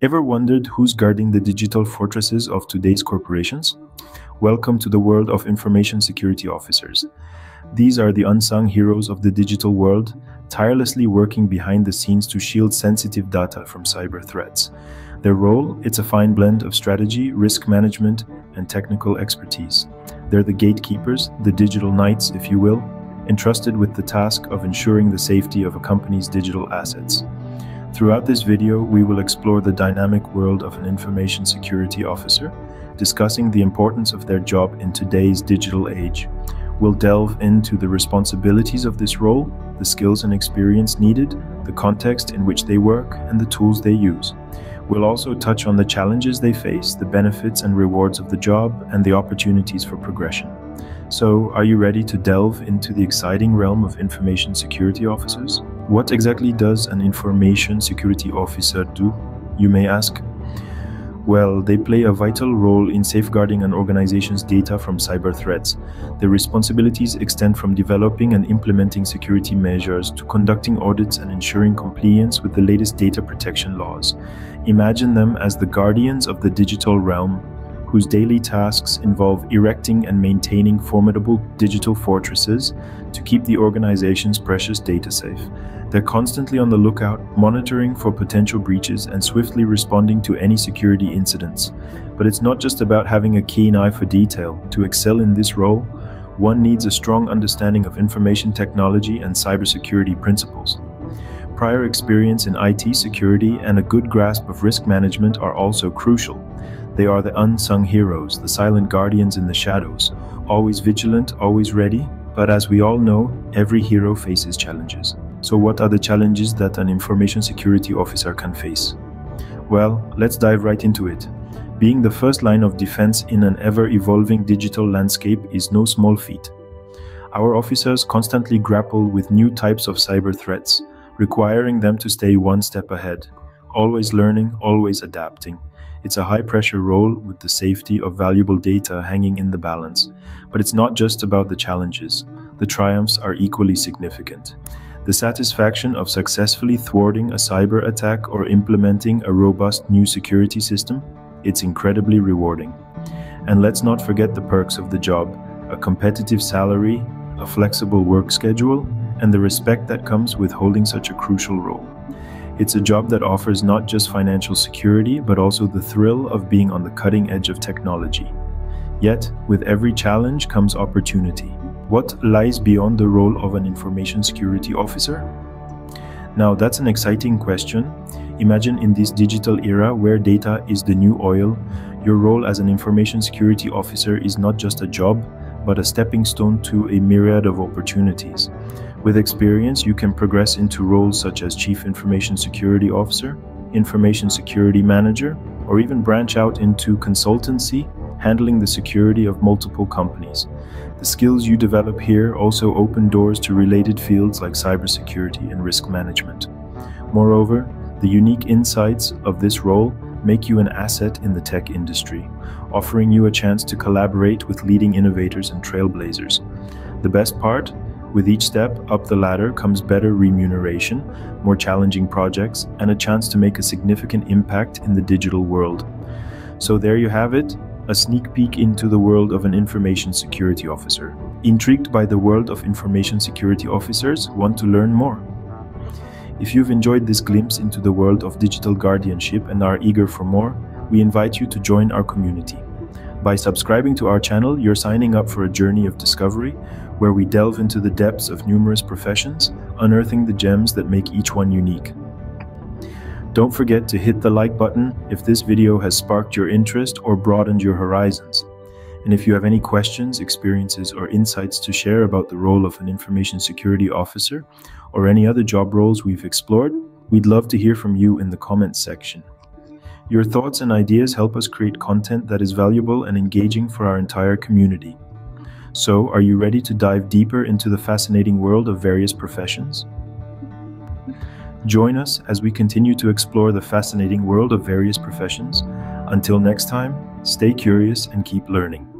Ever wondered who's guarding the digital fortresses of today's corporations? Welcome to the world of information security officers. These are the unsung heroes of the digital world, tirelessly working behind the scenes to shield sensitive data from cyber threats. Their role, it's a fine blend of strategy, risk management, and technical expertise. They're the gatekeepers, the digital knights, if you will, entrusted with the task of ensuring the safety of a company's digital assets. Throughout this video, we will explore the dynamic world of an information security officer, discussing the importance of their job in today's digital age. We'll delve into the responsibilities of this role, the skills and experience needed, the context in which they work, and the tools they use. We'll also touch on the challenges they face, the benefits and rewards of the job, and the opportunities for progression. So, are you ready to delve into the exciting realm of information security officers? What exactly does an information security officer do, you may ask? Well, they play a vital role in safeguarding an organization's data from cyber threats. Their responsibilities extend from developing and implementing security measures to conducting audits and ensuring compliance with the latest data protection laws. Imagine them as the guardians of the digital realm whose daily tasks involve erecting and maintaining formidable digital fortresses to keep the organization's precious data safe. They're constantly on the lookout, monitoring for potential breaches and swiftly responding to any security incidents. But it's not just about having a keen eye for detail. To excel in this role, one needs a strong understanding of information technology and cybersecurity principles. Prior experience in IT security and a good grasp of risk management are also crucial. They are the unsung heroes, the silent guardians in the shadows, always vigilant, always ready. But as we all know, every hero faces challenges. So, what are the challenges that an information security officer can face? Well, let's dive right into it. Being the first line of defense in an ever evolving digital landscape is no small feat. Our officers constantly grapple with new types of cyber threats, requiring them to stay one step ahead, always learning, always adapting. It's a high pressure role with the safety of valuable data hanging in the balance. But it's not just about the challenges, the triumphs are equally significant. The satisfaction of successfully thwarting a cyber attack or implementing a robust new security system, it's incredibly rewarding. And let's not forget the perks of the job a competitive salary, a flexible work schedule, and the respect that comes with holding such a crucial role. It's a job that offers not just financial security, but also the thrill of being on the cutting edge of technology. Yet, with every challenge comes opportunity. What lies beyond the role of an information security officer? Now, that's an exciting question. Imagine in this digital era where data is the new oil, your role as an information security officer is not just a job, but a stepping stone to a myriad of opportunities. With experience, you can progress into roles such as Chief Information Security Officer, Information Security Manager, or even branch out into consultancy, handling the security of multiple companies. The skills you develop here also open doors to related fields like cybersecurity and risk management. Moreover, the unique insights of this role make you an asset in the tech industry, offering you a chance to collaborate with leading innovators and trailblazers. The best part? With each step up the ladder comes better remuneration, more challenging projects, and a chance to make a significant impact in the digital world. So there you have it, a sneak peek into the world of an information security officer. Intrigued by the world of information security officers, want to learn more? If you've enjoyed this glimpse into the world of digital guardianship and are eager for more, we invite you to join our community. By subscribing to our channel, you're signing up for a journey of discovery where we delve into the depths of numerous professions, unearthing the gems that make each one unique. Don't forget to hit the like button if this video has sparked your interest or broadened your horizons. And if you have any questions, experiences, or insights to share about the role of an information security officer or any other job roles we've explored, we'd love to hear from you in the comments section. Your thoughts and ideas help us create content that is valuable and engaging for our entire community. So, are you ready to dive deeper into the fascinating world of various professions? Join us as we continue to explore the fascinating world of various professions. Until next time, stay curious and keep learning.